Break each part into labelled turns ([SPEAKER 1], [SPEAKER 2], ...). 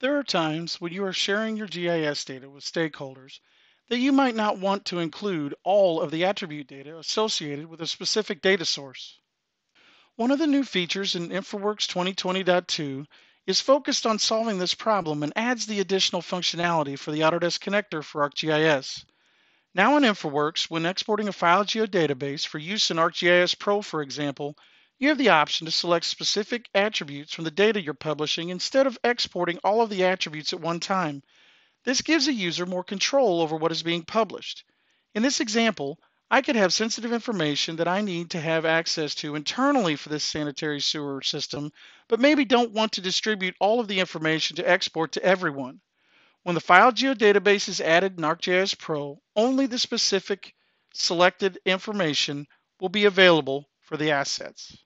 [SPEAKER 1] There are times when you are sharing your GIS data with stakeholders that you might not want to include all of the attribute data associated with a specific data source. One of the new features in InfraWorks 2020.2 is focused on solving this problem and adds the additional functionality for the Autodesk connector for ArcGIS. Now in InfraWorks, when exporting a file geodatabase for use in ArcGIS Pro, for example, you have the option to select specific attributes from the data you're publishing instead of exporting all of the attributes at one time. This gives a user more control over what is being published. In this example, I could have sensitive information that I need to have access to internally for this sanitary sewer system, but maybe don't want to distribute all of the information to export to everyone. When the file geodatabase is added in ArcGIS Pro, only the specific selected information will be available for the assets.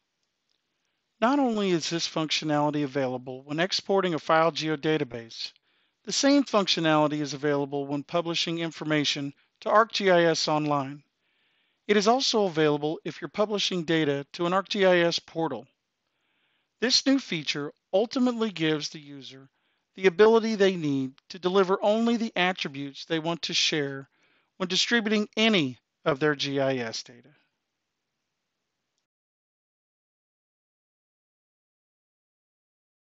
[SPEAKER 1] Not only is this functionality available when exporting a file geodatabase, the same functionality is available when publishing information to ArcGIS Online. It is also available if you're publishing data to an ArcGIS portal. This new feature ultimately gives the user the ability they need to deliver only the attributes they want to share when distributing any of their GIS data.